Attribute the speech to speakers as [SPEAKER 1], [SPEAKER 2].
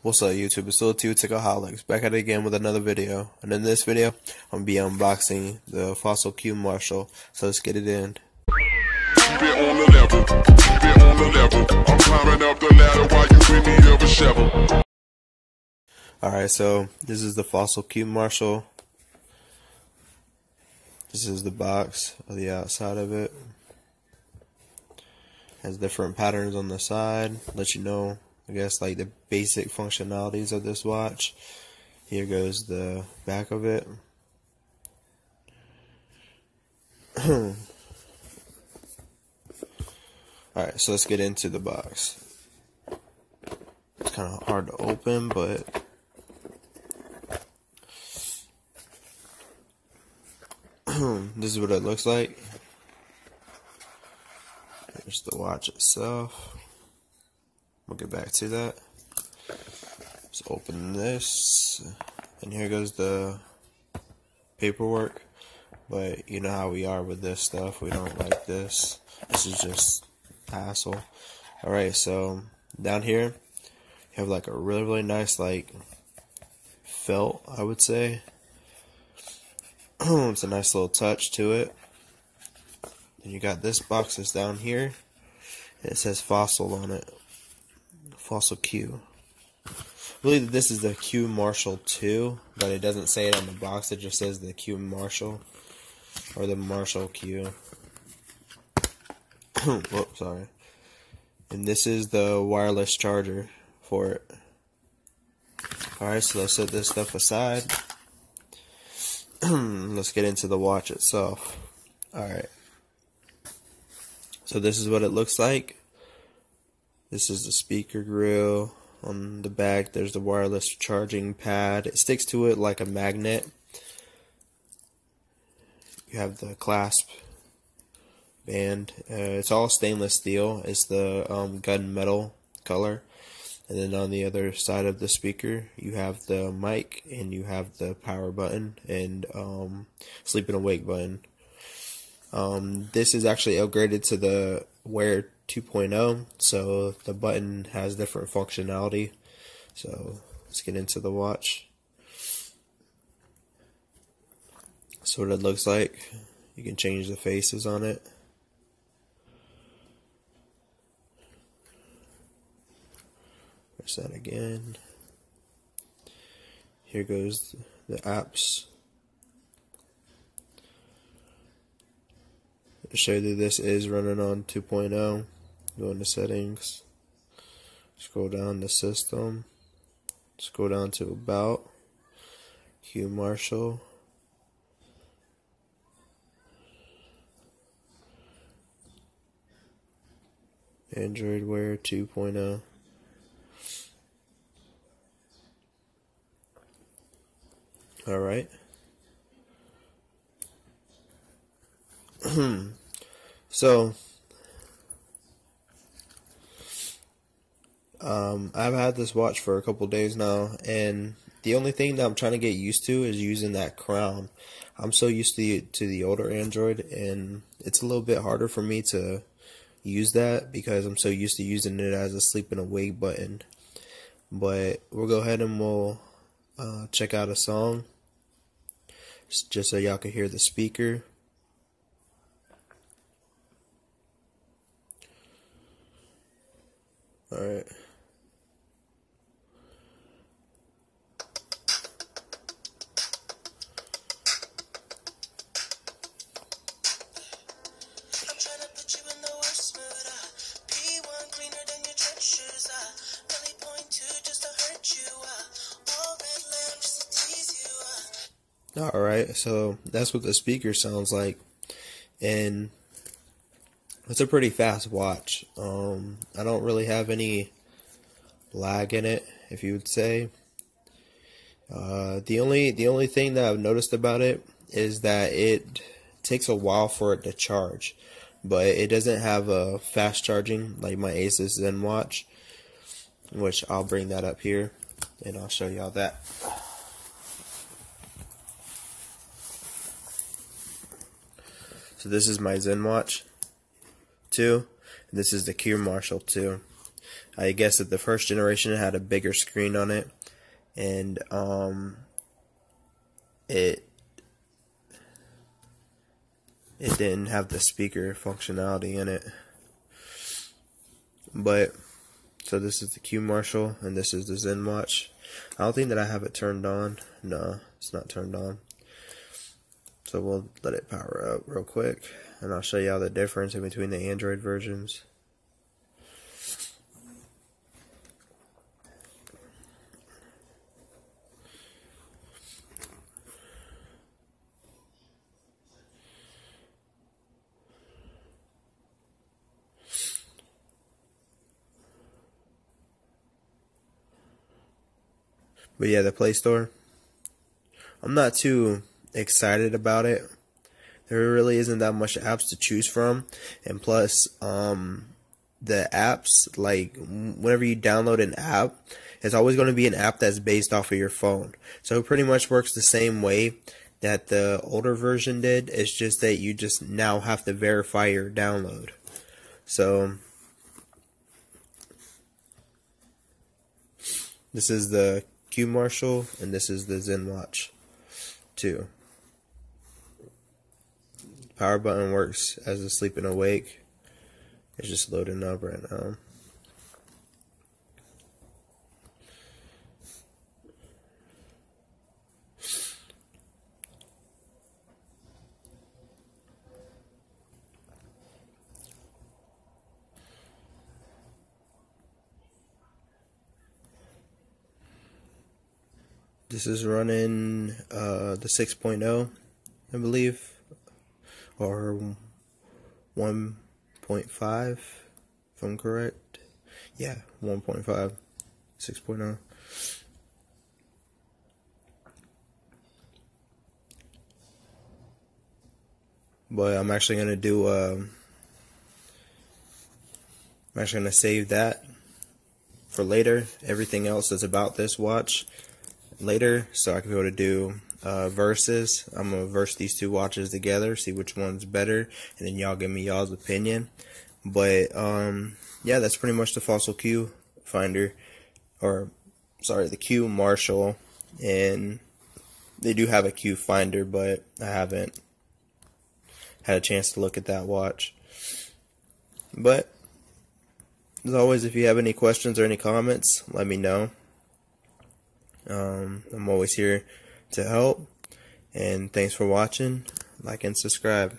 [SPEAKER 1] What's up YouTube, it's Lil 2 Techaholics, back at it again with another video. And in this video, I'm gonna be unboxing the Fossil Q Marshal, so let's get it in.
[SPEAKER 2] Keep it on the level, keep it on the level. I'm climbing up the ladder while you with me of a shovel.
[SPEAKER 1] Alright, so this is the Fossil Q Marshal. This is the box of the outside of it. Has different patterns on the side, let you know I guess like the basic functionalities of this watch. Here goes the back of it. Alright, so let's get into the box. It's kind of hard to open, but this is what it looks like. Here's the watch itself. We'll get back to that. Let's open this. And here goes the paperwork. But you know how we are with this stuff. We don't like this. This is just hassle. Alright, so down here, you have like a really, really nice, like, felt, I would say. it's a nice little touch to it. And you got this box that's down here. It says fossil on it. Fossil Q. I believe that this is the Q Marshal 2, but it doesn't say it on the box. It just says the Q Marshal or the Marshal Q. Whoops, sorry. And this is the wireless charger for it. Alright, so let's set this stuff aside. let's get into the watch itself. Alright. So this is what it looks like. This is the speaker grill. On the back, there's the wireless charging pad. It sticks to it like a magnet. You have the clasp band. Uh, it's all stainless steel. It's the um, gunmetal color. And then on the other side of the speaker, you have the mic and you have the power button and um, sleep and awake button. Um, this is actually upgraded to the Wear 2.0 so the button has different functionality. So let's get into the watch. So what it looks like. You can change the faces on it. Press that again. Here goes the apps. Show that this is running on 2.0 go into settings, scroll down to system, scroll down to about, Q Marshal, Android Wear 2.0. All right. so Um, I've had this watch for a couple days now, and the only thing that I'm trying to get used to is using that crown. I'm so used to the, to the older Android, and it's a little bit harder for me to use that because I'm so used to using it as a sleep and awake button. But we'll go ahead and we'll uh, check out a song just so y'all can hear the speaker. Alright. Alright, so that's what the speaker sounds like. And it's a pretty fast watch. Um, I don't really have any lag in it, if you would say. Uh, the only the only thing that I've noticed about it is that it takes a while for it to charge, but it doesn't have a fast charging like my Asus Zen watch, which I'll bring that up here and I'll show y'all that. So this is my Zen watch 2. And this is the Q Marshal 2. I guess that the first generation had a bigger screen on it, and um, it it didn't have the speaker functionality in it. But so this is the Q Marshal and this is the Zen Watch. I don't think that I have it turned on. No, it's not turned on. So we'll let it power up real quick and I'll show you all the difference in between the Android versions. But yeah, the Play Store. I'm not too excited about it. There really isn't that much apps to choose from, and plus, um, the apps like whenever you download an app, it's always going to be an app that's based off of your phone. So it pretty much works the same way that the older version did. It's just that you just now have to verify your download. So this is the Q Marshal, and this is the Zen Watch 2. Power button works as a sleep and awake. It's just loading up right now. This is running uh, the 6.0, I believe, or 1.5, if I'm correct. Yeah, 1.5, 6.0. But I'm actually gonna do. Uh, I'm actually gonna save that for later. Everything else is about this watch later so I can be able to do uh. I'm going to verse these two watches together, see which one's better, and then y'all give me y'all's opinion. But, um, yeah, that's pretty much the Fossil Q finder, or, sorry, the Q Marshal, and they do have a Q finder, but I haven't had a chance to look at that watch. But, as always, if you have any questions or any comments, let me know. Um, I'm always here to help. And thanks for watching. Like and subscribe.